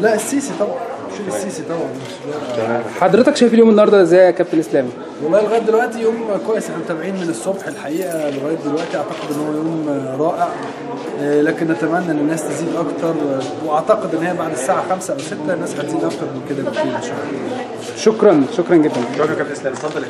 لا السيسي طبعا. شوف السيسي طبعا. تمام حضرتك شايف اليوم النهارده إزاي يا كابتن إسلام؟ والله لغاية دلوقتي يوم كويس إحنا متابعين من الصبح الحقيقة لغاية دلوقتي. أعتقد إن هو يوم رائع. آه، لكن نتمنى إن الناس تزيد أكتر. وأعتقد إن هي بعد الساعة 5 أو 6 الناس هتزيد أكتر من كده بكتير إن شاء الله. شكرا شكرا جدا. شكرا يا كابتن إسلام. اتفضل يا